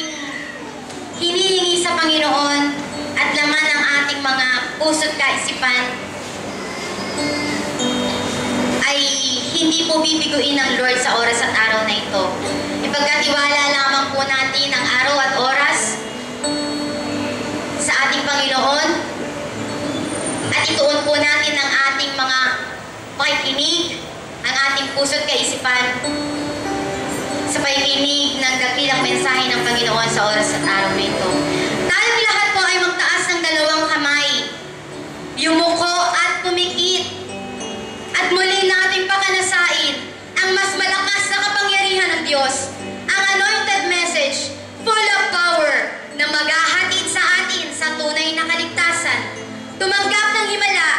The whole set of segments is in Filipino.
ating hinihingi sa Panginoon at laman ng ating mga puso't kaisipan ay hindi po bibiguin ng Lord sa oras at araw na ito. Ipagkatiwala lamang po natin ang araw at oras sa ating Panginoon at ituon po natin ang ating mga pakikinig, ang ating puso't kaisipan sa pakikinig ng dakilang mensahe ng Panginoon sa oras at araw na ito. Tayong lahat po ay magtaas ng dalawang kamay, yumuko at pumikit, at muli nating pakanasain ang mas malakas na kapangyarihan ng Diyos, ang anointed message, full of power, na maghahatid sa atin sa tunay na kaligtasan, tumanggap ng himala,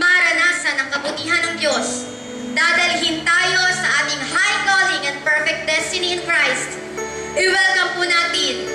maranasan ang kabutihan ng Diyos, dadalhin tayo sa ating high calling and perfect destiny in Christ. I-welcome po natin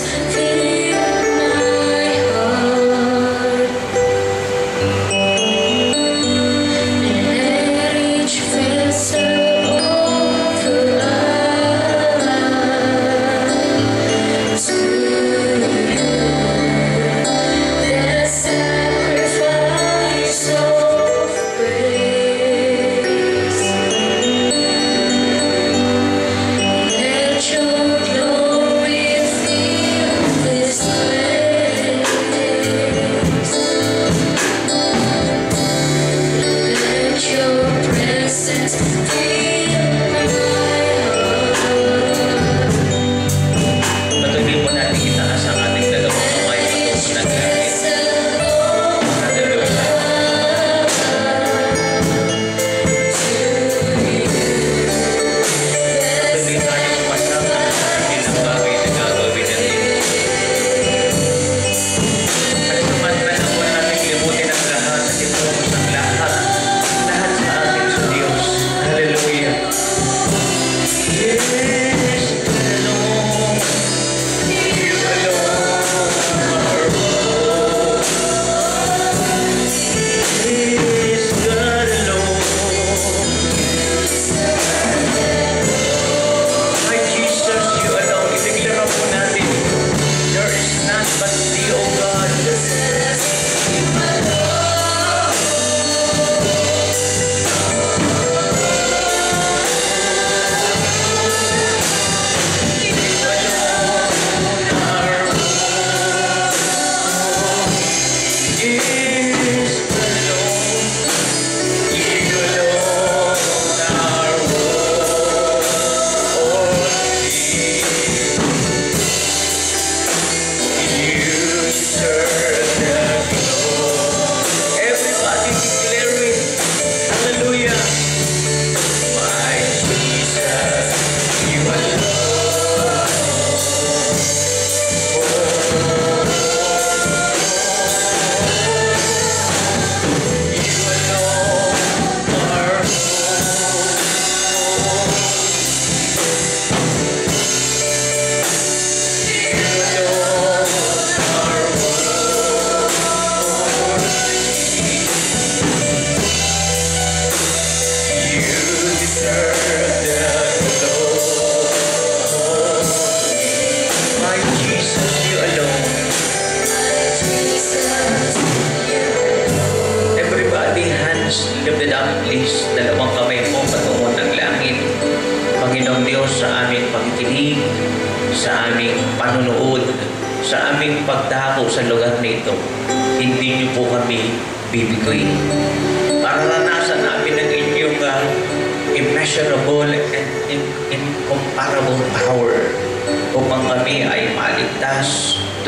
eyes.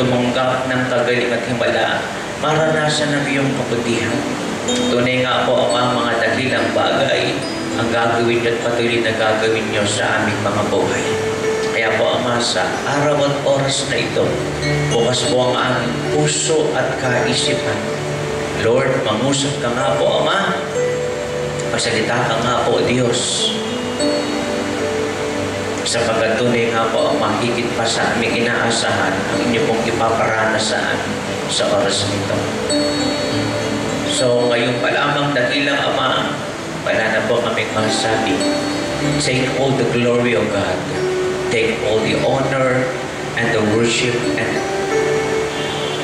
Tumanggap ng kagaling at himala, maranasan ng iyong kabutihan. Tunay nga po ang mga dakilang bagay ang gagawin at patuloy na gagawin niyo sa aming mga buhay. Kaya po, Ama, sa araw at oras na ito, bukas po ang aming puso at kaisipan. Lord, mangusap ka nga po, Ama. Pasalita ka nga po, Diyos. Sapagkat tunay nga po ang mahigit pa sa aming inaasahan ang inyo pong ipaparana sa amin sa oras nito. So, ngayon pa lamang dakilang Ama, wala na po kaming masabi. Take all the glory of God. Take all the honor and the worship and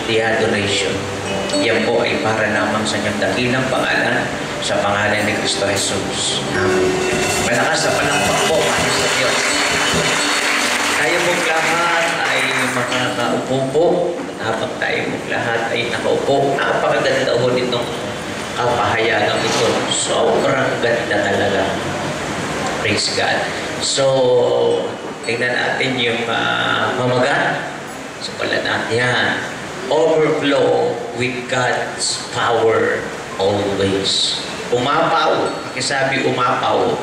the adoration. Yan po ay para lamang sa inyong dakilang pangalan sa pangalan ni Kristo Jesus. Malakas sa palakpak po sa Diyos. Tayo pong lahat ay makakaupo po. Habang tayo pong lahat ay nakaupo. Napakaganda ho nitong kapahayagang ito. Sobrang ganda talaga. Praise God. So, tingnan natin yung uh, mamagat. So, pala natin yan. Overflow with God's power always. Umapaw. Pakisabi umapaw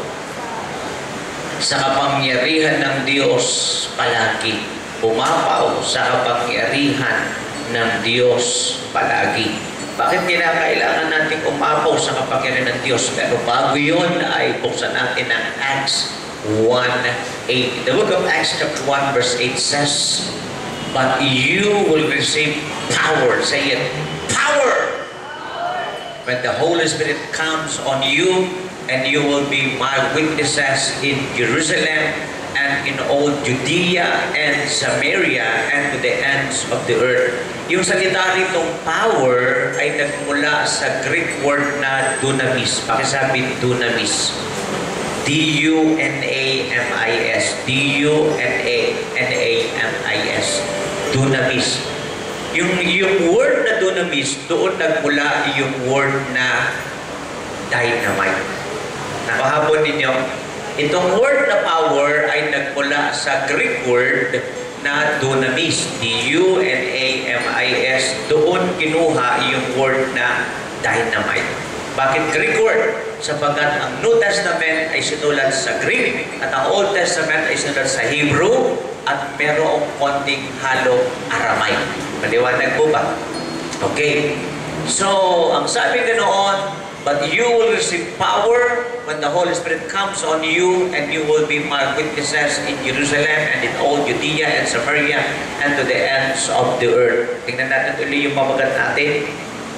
sa kapangyarihan ng Diyos palagi. Umapaw sa kapangyarihan ng Diyos palagi. Bakit kinakailangan natin umapaw sa kapangyarihan ng Diyos? Pero bago yun ay buksan natin ang Acts 1.8. The book of Acts chapter 1 verse 8 says, But you will receive power. Say it. Power! When the Holy Spirit comes on you, and you will be my witnesses in Jerusalem and in all Judea and Samaria and to the ends of the earth. Yung salita ritong power ay nagmula sa Greek word na dunamis. Pakisabi dunamis. D-U-N-A-M-I-S. D-U-N-A-N-A-M-I-S. Dunamis. Yung, yung word na dunamis, doon nagmula yung word na dynamite. Nakahapon ninyo, itong word na power ay nagmula sa Greek word na dunamis. D-U-N-A-M-I-S. Doon kinuha yung word na dynamite. Bakit Greek word? Sapagkat ang New Testament ay sinulat sa Greek at ang Old Testament ay sinulat sa Hebrew at merong konting halo Aramaic. Maliwanag po ba? Okay. So, ang sabi ganoon, But you will receive power when the Holy Spirit comes on you and you will be my witnesses in Jerusalem and in all Judea and Samaria and to the ends of the earth. Tingnan natin ulit yung pamagat natin.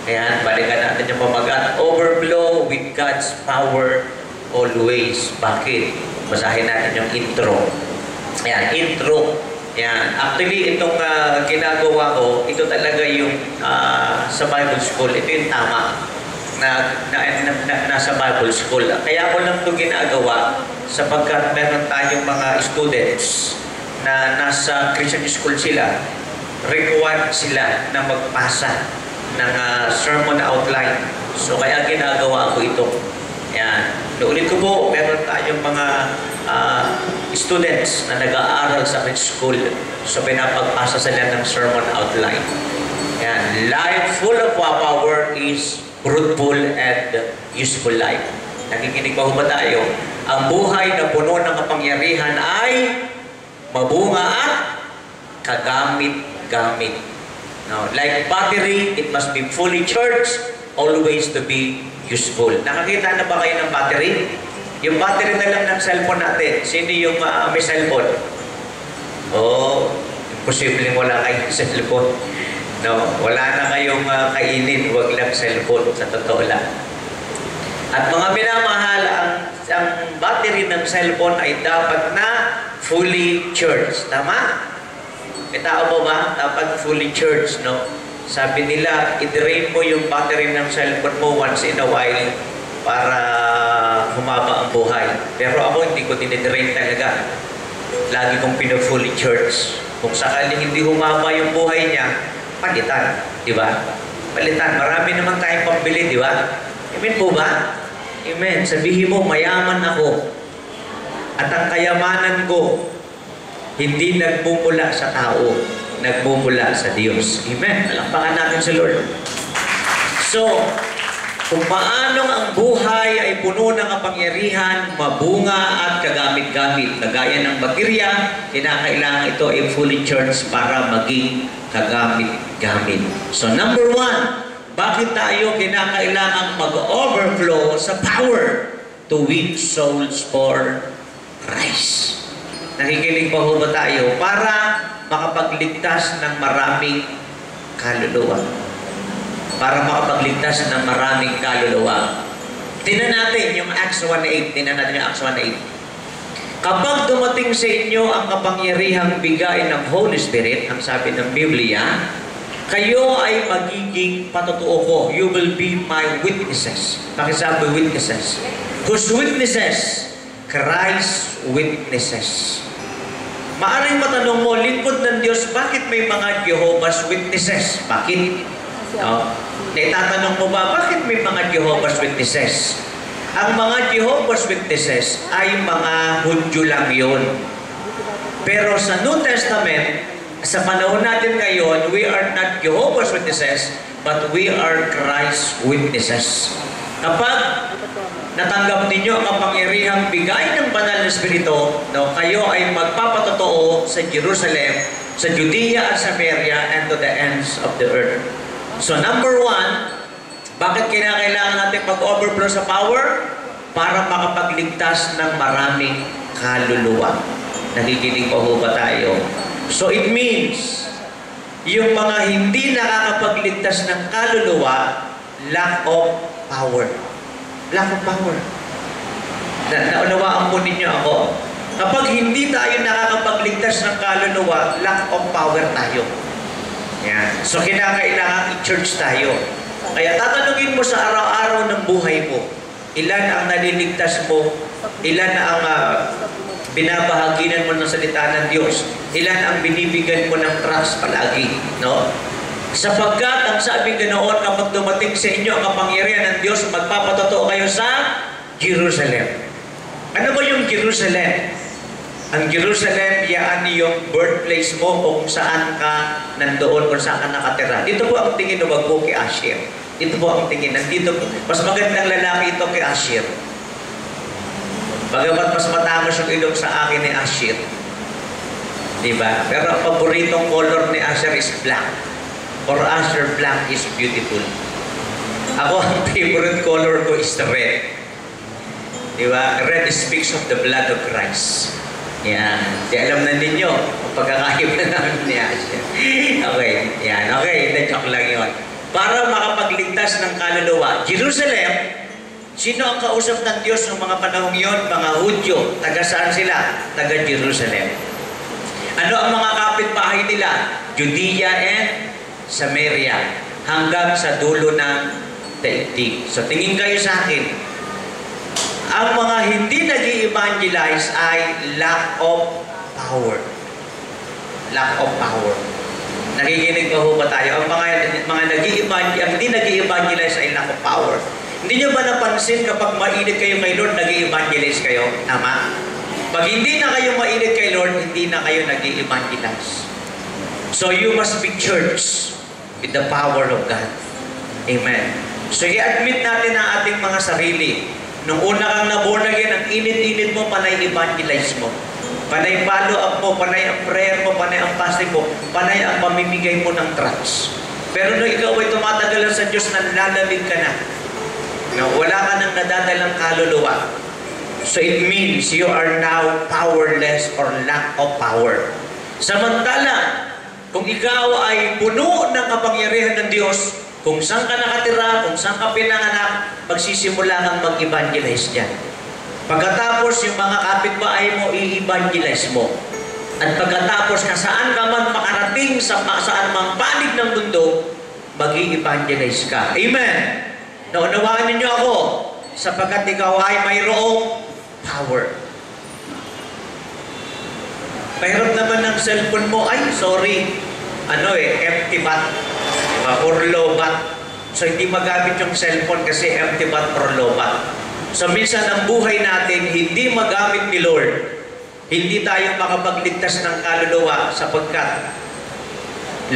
Ayan, balikan natin yung pamagat. Overflow with God's power always. Bakit? Basahin natin yung intro. Ayan, intro. Ayan. Actually, itong uh, ginagawa ko, ito talaga yung uh, sa Bible School. Ito yung tama na, na, na, na nasa Bible School. Kaya ako lang ito ginagawa sapagkat meron tayong mga students na nasa Christian school sila, required sila na magpasa ng uh, sermon outline. So kaya ginagawa ko ito. Yan. Naulit ko po, meron tayong mga students na nag-aaral sa Christian school. So pinapagpasa sila ng sermon outline. Yan. Life full of power is fruitful and useful life. Nakikinig pa ba tayo? Ang buhay na puno ng kapangyarihan ay mabunga at kagamit-gamit. Now, like battery, it must be fully charged, always to be useful. Nakakita na ba kayo ng battery? Yung battery na lang ng cellphone natin. Sino yung uh, may cellphone? Oh, imposible wala kayong cellphone. No, wala na kayong uh, kainin, huwag lang cellphone sa totoo lang. At mga minamahal, ang, ang battery ng cellphone ay dapat na fully charged. Tama? May tao mo ba? Dapat fully charged, no? Sabi nila, i-drain mo yung battery ng cellphone mo once in a while para humaba ang buhay. Pero ako, hindi ko dinidrain talaga. Lagi kong pina-fully charged. Kung sakaling hindi humaba yung buhay niya, palitan. Di ba? Palitan. Marami naman tayong pambili, di ba? Amen po ba? Amen. Sabihin mo, mayaman ako. At ang kayamanan ko Hindi nagmumula sa tao, nagmumula sa Diyos. Amen. Palakpakan natin si Lord. So, kung paano ang buhay ay puno ng kapangyarihan, mabunga at kagamit-gamit. Kagaya ng baterya, kinakailangan ito ay fully charged para maging kagamit-gamit. So number one, bakit tayo kinakailangan mag-overflow sa power to win souls for Christ? Nakikinig pa ho ba tayo? Para makapagligtas ng maraming kaluluwa para makapagligtas ng maraming kaluluwa. Tingnan natin yung Acts 1.8. Tingnan natin yung Acts 1.8. Kapag dumating sa inyo ang kapangyarihang bigay ng Holy Spirit, ang sabi ng Biblia, kayo ay magiging patutuo ko. You will be my witnesses. Pakisabi witnesses. Whose witnesses? Christ witnesses. Maaring matanong mo, lingkod ng Diyos, bakit may mga Jehovah's Witnesses? Bakit? No? Naitatanong mo ba, bakit may mga Jehovah's Witnesses? Ang mga Jehovah's Witnesses ay mga Hudyo lang yun. Pero sa New Testament, sa panahon natin ngayon, we are not Jehovah's Witnesses, but we are Christ's Witnesses. Kapag natanggap ninyo ang kapangyarihang bigay ng banal na Espiritu, no, kayo ay magpapatotoo sa Jerusalem, sa Judea at Samaria, and to the ends of the earth. So number one, bakit kinakailangan natin mag-overflow sa power? Para makapagligtas ng maraming kaluluwa. Nakikinig pa ho ba tayo? So it means, yung mga hindi nakakapagligtas ng kaluluwa, lack of power. Lack of power. Na naunawaan po ninyo ako. Kapag hindi tayo nakakapagligtas ng kaluluwa, lack of power tayo. Yan. So, kinakailangan i-church tayo. Kaya tatanungin mo sa araw-araw ng buhay mo, ilan ang naliligtas mo, ilan ang uh, binabahaginan mo ng salita ng Diyos, ilan ang binibigyan mo ng trust palagi, no? Sapagkat ang sabi ganoon kapag dumating sa inyo ang kapangyarihan ng Diyos, magpapatotoo kayo sa Jerusalem. Ano ba yung Jerusalem? Ang Jerusalem, yan yung birthplace mo kung saan ka nandoon, kung saan ka nakatira. Dito po ang tingin na wag po kay Asher. Dito po ang tingin. Nandito, mas magandang lalaki ito kay Asher. Bagamat mas matangos yung ilong sa akin ni Asher. Diba? Pero ang paboritong color ni Asher is black. For Asher, black is beautiful. Ako, ang favorite color ko is the red. Diba? Red speaks of the blood of Christ. Yan. Di alam na ninyo ang pagkakaiba namin ni Asher. Okay. Yan. Okay. Hindi, joke lang yun. Para makapagligtas ng kaluluwa. Jerusalem, sino ang kausap ng Diyos ng mga panahong yon? Mga Hudyo. Taga saan sila? Taga Jerusalem. Ano ang mga kapitbahay nila? Judea and Samaria. Hanggang sa dulo ng daigdig. So tingin kayo sa akin, ang mga hindi nag evangelize ay lack of power. Lack of power. Nakikinig pa ho ba tayo? Ang mga, mga nag ang hindi nag evangelize ay lack of power. Hindi nyo ba napansin kapag mainit kayo kay Lord, nag evangelize kayo? Tama? Pag hindi na kayo mainit kay Lord, hindi na kayo nag evangelize So you must be church with the power of God. Amen. So i-admit natin ang ating mga sarili Nung una kang naborn again, ang init-init mo, panay evangelize mo. Panay follow up mo, panay ang prayer mo, panay ang fasting mo, panay ang pamimigay mo ng trust. Pero nung ikaw ay tumatagalan sa Diyos, nanlalamig ka na. No, wala ka nang nadadalang kaluluwa. So it means you are now powerless or lack of power. Samantala, kung ikaw ay puno ng kapangyarihan ng Diyos, kung saan ka nakatira, kung saan ka pinanganak, magsisimula kang mag-evangelize dyan. Pagkatapos yung mga kapitbahay mo, i-evangelize mo. At pagkatapos ka saan ka man makarating sa saan mang panig ng mundo, mag evangelize ka. Amen! Naunawaan ninyo ako, sapagkat ikaw ay mayroong power. Pahirap naman ng cellphone mo, ay sorry, ano eh, empty bat uh, or lobat. So hindi magamit yung cellphone kasi empty bat or lobat. So minsan ang buhay natin hindi magamit ni Lord. Hindi tayo makapagligtas ng kaluluwa sapagkat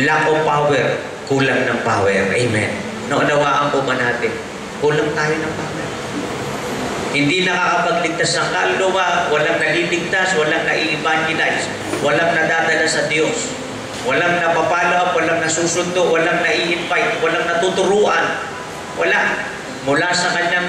lack of power, kulang ng power. Amen. Naunawaan po ba natin? Kulang tayo ng power. Hindi nakakapagligtas ng kaluluwa, walang naliligtas, walang nai-evangelize, walang nadadala sa Diyos, walang napapalo up, walang nasusundo, walang nai-invite, walang natuturuan, wala. Mula sa kanyang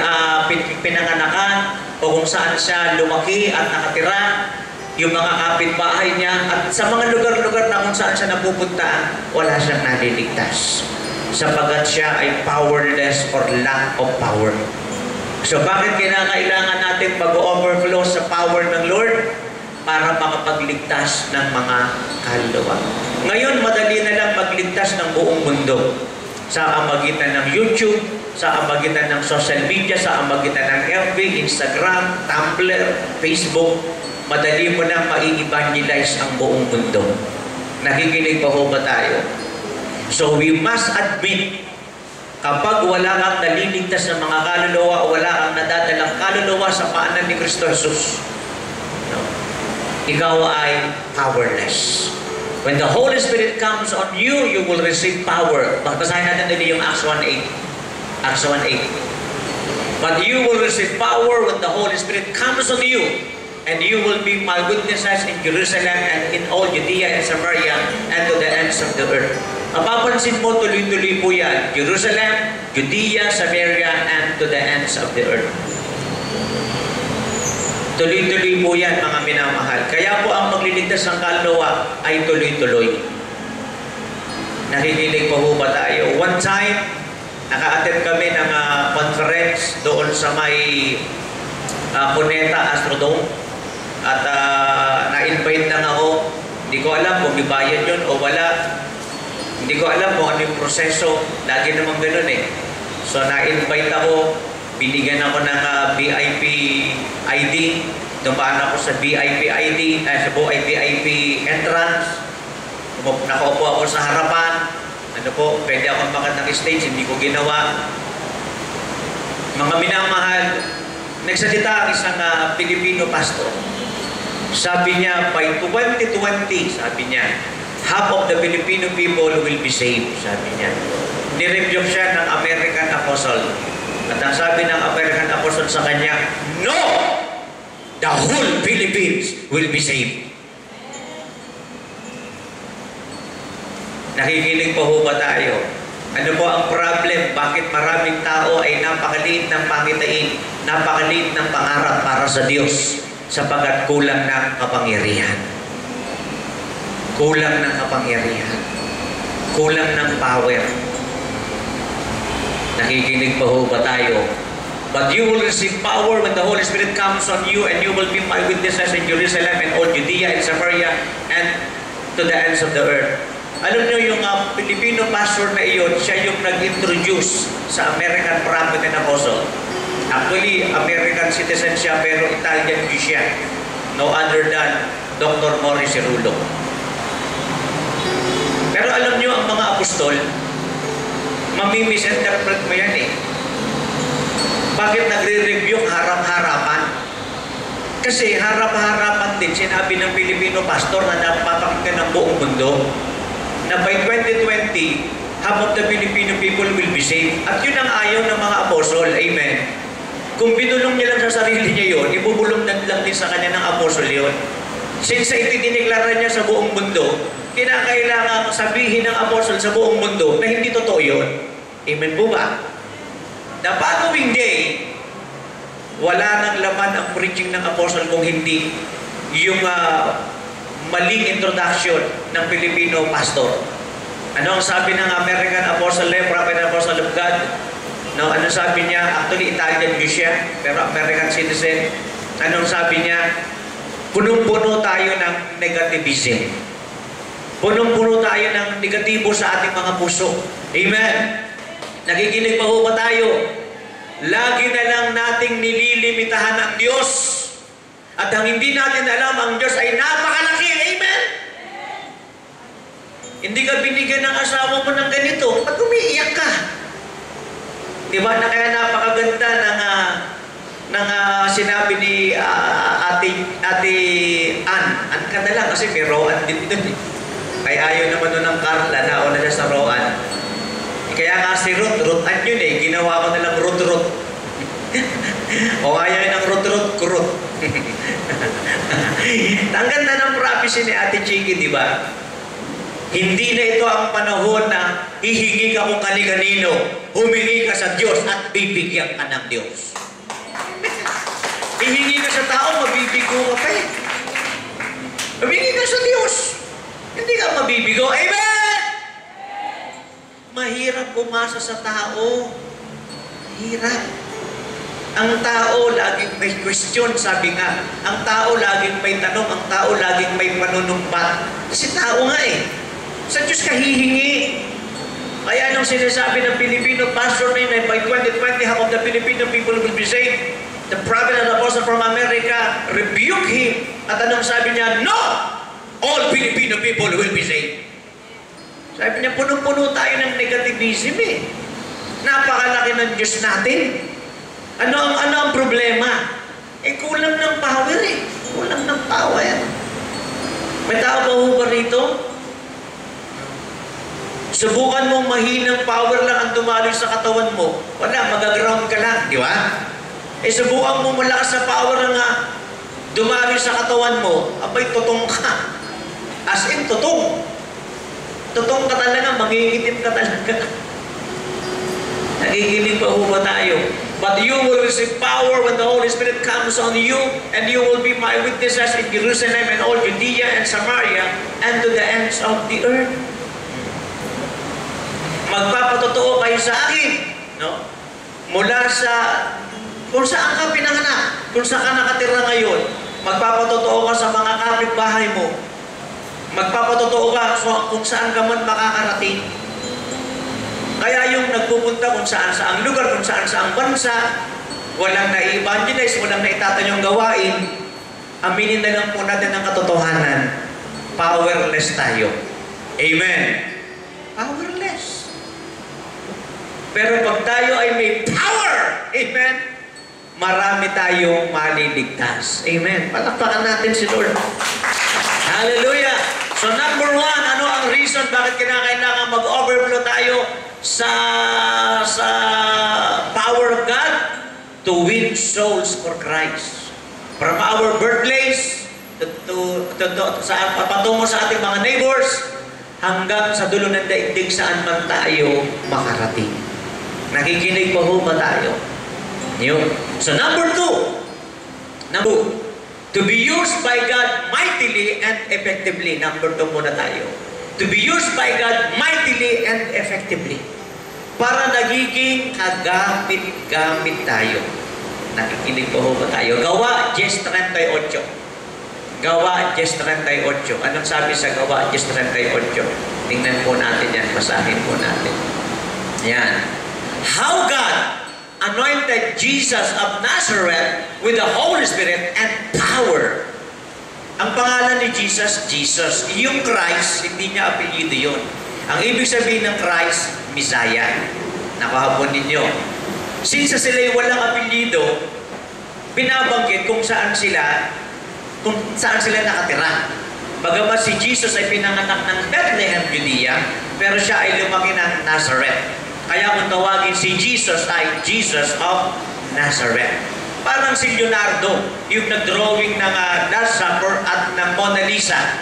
ah, pin- pinanganakan o kung saan siya lumaki at nakatira, yung mga kapitbahay niya, at sa mga lugar-lugar na kung saan siya napupunta, wala siyang naliligtas. Sapagat siya ay powerless or lack of power. So bakit kinakailangan natin mag-overflow sa power ng Lord? Para makapagligtas ng mga kaluluwa. Ngayon, madali na lang magligtas ng buong mundo. Sa amagitan ng YouTube, sa amagitan ng social media, sa amagitan ng FB, Instagram, Tumblr, Facebook, madali mo na mai-evangelize ang buong mundo. Nakikinig pa ho ba tayo? So we must admit Kapag wala kang naliligtas ng mga kaluluwa wala kang nadadalang kaluluwa sa paanan ni Kristo Jesus? Ikaw ay powerless. When the Holy Spirit comes on you, you will receive power. Basahin natin din yung Acts 1.8. Acts 1.8. But you will receive power when the Holy Spirit comes on you, and you will be my witnesses in Jerusalem and in all Judea and Samaria and to the ends of the earth. Mapapansin mo, tuloy-tuloy po yan. Jerusalem, Judea, Samaria, and to the ends of the earth. Tuloy-tuloy po yan, mga minamahal. Kaya po ang magliligtas ng kaluluwa ay tuloy-tuloy. Nakikinig pa po ba tayo? One time, naka-attend kami ng ah, conference doon sa may uh, Cuneta Astrodome. At ah, na-invite lang ako. Hindi ko alam kung ibayad yun o wala. Hindi ko alam kung ano yung proseso. Lagi naman ganun eh. So na-invite ako, binigyan ako ng ah, VIP ID. Dumaan ako sa VIP ID, eh, sa VIP entrance. Nakaupo ako sa harapan. Ano po, pwede akong makat ng stage, hindi ko ginawa. Mga minamahal, nagsalita ang isang ah, Pilipino pastor. Sabi niya, by 2020, sabi niya, half of the Filipino people will be saved, sabi niya. Nirebuke siya ng American Apostle. At ang sabi ng American Apostle sa kanya, No! The whole Philippines will be saved. Nakikinig pa ho ba tayo? Ano po ang problem? Bakit maraming tao ay napakaliit ng pangitain, napakaliit ng pangarap para sa Diyos sapagat kulang ng kapangyarihan. Kulang ng kapangyarihan. Kulang ng power. Nakikinig pa ho ba tayo? But you will receive power when the Holy Spirit comes on you and you will be my witnesses in Jerusalem and all Judea and Samaria and to the ends of the earth. Alam niyo yung uh, Filipino pastor na iyon, siya yung nag-introduce sa American Prophet and Apostle. Actually, American citizen siya pero Italian Jew siya. No other than Dr. Morris Cirulo. Pero alam niyo ang mga apostol, mamimisinterpret mo yan eh. Bakit nagre-review harap-harapan? Kasi harap-harapan din sinabi ng Pilipino pastor na napapakinggan ng buong mundo na by 2020, half of the Filipino people will be saved. At yun ang ayaw ng mga apostol. Amen. Kung binulong niya lang sa sarili niya yun, ibubulong na lang din sa kanya ng apostol yun. Since ito dineklara niya sa buong mundo, kinakailangan sabihin ng apostol sa buong mundo na hindi totoo yun. Amen po ba? The following day, wala nang laman ang preaching ng apostol kung hindi yung ah, maling introduction ng Filipino pastor. Ano ang sabi ng American Apostle, Prophet Apostle of God? No, ano sabi niya? Actually, Italian Jew siya, pero American citizen. Anong sabi niya? Punong-puno tayo ng negativism. Punong-puno tayo ng negatibo sa ating mga puso. Amen. Nakikinig pa ho ba tayo? Lagi na lang nating nililimitahan ang Diyos. At ang hindi natin alam, ang Diyos ay napakalaki. Amen? Hindi ka binigyan ng asawa mo ng ganito. Ba't umiiyak ka? Di ba na kaya napakaganda ng, ah, ng ah, sinabi ni ah, ate, ate Ann. Ann ka na lang kasi may Roan din doon eh. Kaya ayaw naman nun ng Carla, Roan. Kaya nga si Ruth, Ruth Ann yun eh. Ginawa ko na lang Ruth Ruth. o ayaw ng Ruth Ruth, Kurut. ang ganda ng prophecy ni Ate Chiki, di ba? Hindi na ito ang panahon na hihingi ka kung kani-kanino. Humingi ka sa Diyos at bibigyan ka ng Diyos. hihingi ka sa tao, mabibigo ka pa eh. Humingi ka sa Diyos. Hindi ka mabibigo. Amen! Mahirap umasa sa tao. Mahirap. Ang tao laging may question, sabi nga. Ang tao laging may tanong, ang tao laging may panunumpat. Kasi tao nga eh. Sa Diyos ka hihingi. Kaya nung sinasabi ng Pilipino pastor na yun, by 2020, half of the Filipino people will be saved. The and apostle from America rebuke him. At anong sabi niya? No! All Filipino people will be saved. Sabi niya, punong-puno tayo ng negativism eh. Napakalaki ng Diyos natin. Ano ang, ano ang problema? Eh, kulang ng power eh. Kulang ng power. May tao ba ho ba rito? Subukan mong mahinang power lang ang dumaloy sa katawan mo. Wala, magaground ka lang, di ba? Eh, subukan mo malakas na power nga dumaloy sa katawan mo, abay, tutong ka. As in, tutong. Tutong ka talaga, mangingitim ka talaga. Nagigiling pa ho ba tayo? But you will receive power when the Holy Spirit comes on you, and you will be my witnesses in Jerusalem and all Judea and Samaria and to the ends of the earth. Magpapatotoo kayo sa akin, no? Mula sa kung saan ka pinanganak, kung saan ka nakatira ngayon, magpapatotoo ka sa mga kapitbahay mo. Magpapatotoo ka sa kung saan ka man makakarating. Kaya yung nagpupunta kung saan saang lugar, kung saan saang bansa, walang na-evangelize, walang naitatanyong gawain, aminin na lang po natin ang katotohanan. Powerless tayo. Amen. Powerless. Pero pag tayo ay may power, amen, marami tayong maliligtas. Amen. Palakpakan natin si Lord. Hallelujah. So number one, ano ang reason bakit kinakailangan mag-overflow tayo sa sa power of God? To win souls for Christ. From our birthplace to, to, to, to, sa, patungo sa ating mga neighbors hanggang sa dulo ng daigdig saan man tayo makarating. Nakikinig pa ho ba tayo? Yun. So number two, number two, to be used by God mightily and effectively. Number two muna tayo. To be used by God mightily and effectively. Para nagiging kagamit-gamit tayo. Nakikinig po ho ba tayo? Gawa, Jes 38. Gawa, Jes 38. Anong sabi sa Gawa, Jes 38? Tingnan po natin yan. Basahin po natin. Yan. How God anointed Jesus of Nazareth with the Holy Spirit and power. Ang pangalan ni Jesus, Jesus. Yung Christ, hindi niya apelyido yun. Ang ibig sabihin ng Christ, Messiah. Nakahapon ninyo. Since sila ay walang apelyido, binabanggit kung saan sila kung saan sila nakatira. Bagamat si Jesus ay pinanganak ng Bethlehem, Judea, pero siya ay lumaki ng Nazareth. Kaya kung tawagin si Jesus ay Jesus of Nazareth. Parang si Leonardo, yung nag-drawing ng uh, Last Supper at ng Mona Lisa.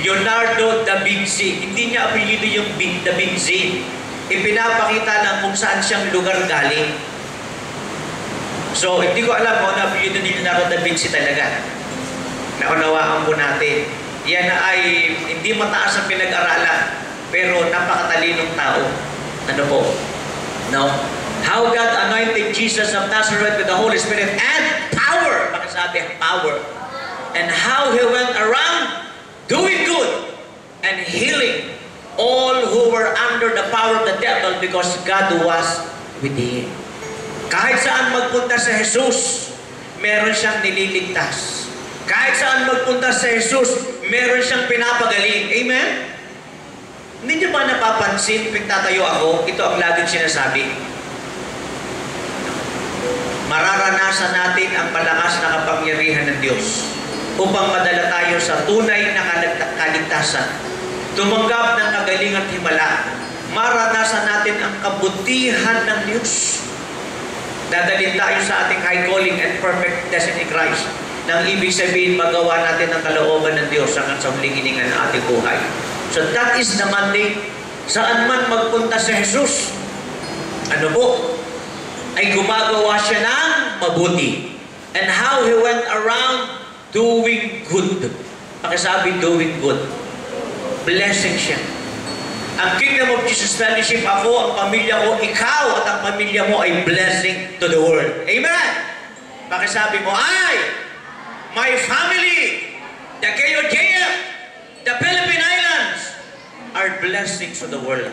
Leonardo da Vinci. Hindi niya apelido yung Bin- da Vinci. Ipinapakita lang kung saan siyang lugar galing. So, hindi ko alam kung ano apelido ni Leonardo da Vinci talaga. Naunawaan po natin. Yan ay hindi mataas ang pinag-aralan, pero napakatalinong tao. Ano po? No? How God anointed Jesus of Nazareth with the Holy Spirit and power. Pakisabi ang power. And how He went around doing good and healing all who were under the power of the devil because God was with Him. Kahit saan magpunta sa Jesus, meron siyang nililigtas. Kahit saan magpunta sa Jesus, meron siyang pinapagaling. Amen? Hindi niyo ba napapansin, pag tatayo ako, ito ang laging sinasabi. mararanasan natin ang malakas na kapangyarihan ng Diyos upang madala tayo sa tunay na kalig- kaligtasan. Tumanggap ng kagaling at himala. Maranasan natin ang kabutihan ng Diyos. Dadalhin tayo sa ating high calling and perfect destiny in Christ. Nang ibig sabihin, magawa natin ang kalooban ng Diyos hanggang sa huling hininga ng ating buhay. So that is the mandate. Saan man magpunta si Jesus, ano po? Ay gumagawa siya ng mabuti. And how He went around doing good. Pakisabi, doing good. Blessing siya. Ang Kingdom of Jesus Fellowship, ako, ang pamilya ko, ikaw at ang pamilya mo ay blessing to the world. Amen! Pakisabi mo, I, my family, the KOJF, the Philippine Islands, are blessings to the world.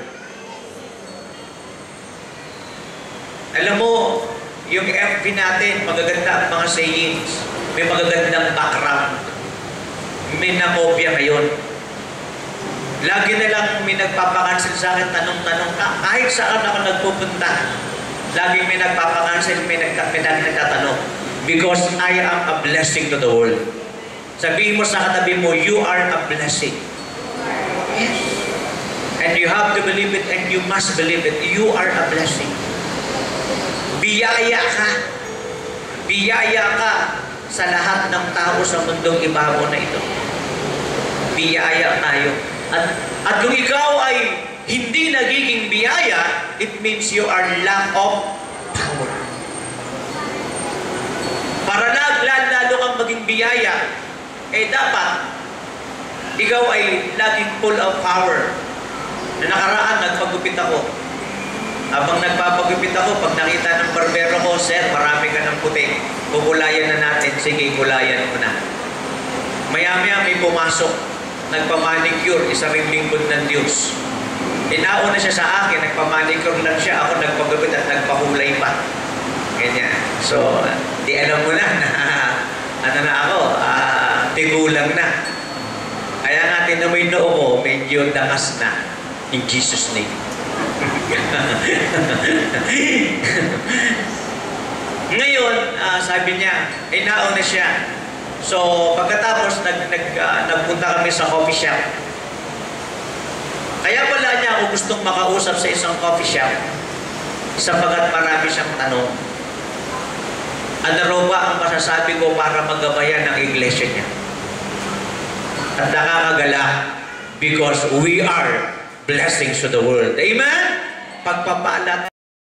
Alam mo, yung FB natin, magaganda ang mga sayings. May magagandang background. May nakopya ngayon. Lagi na lang may nagpapakansil sa akin, tanong-tanong ka. Kahit saan ako nagpupunta, lagi may nagpapakansil, may, nagka, may nagtatanong. Because I am a blessing to the world. Sabihin mo sa katabi mo, you are a blessing. And you have to believe it and you must believe it. You are a blessing. Biyaya ka. Biyaya ka sa lahat ng tao sa mundong ibabaw na ito. Biyaya tayo. At, at kung ikaw ay hindi nagiging biyaya, it means you are lack of power. Para naglan lalo kang maging biyaya, eh dapat ikaw ay laging full of power. Na nakaraan, nagpagupit ako. Habang nagpapagupit ako, pag nakita ng barbero ko, Sir, marami ka ng puti. Kukulayan na natin. Sige, kulayan mo na. Maya-maya may pumasok. Nagpamanicure, isa ring lingkod ng Diyos. Inauna siya sa akin, nagpamanicure lang siya. Ako nagpagupit at nagpahulay pa. Ganyan. So, di alam mo na na ano na ako, ah, tigulang na. Kaya nga tinamoy noo ko, medyo dangas na. In Jesus' name. Ngayon, ah, sabi niya, ay nauna siya. So, pagkatapos, nag, nag, ah, nagpunta kami sa coffee shop. Kaya pala niya ako gustong makausap sa isang coffee shop sapagat marami siyang tanong. Ano raw ba ang masasabi ko para magabayan ng iglesia niya? At nakakagala because we are blessings to the world. Amen? Pagpapala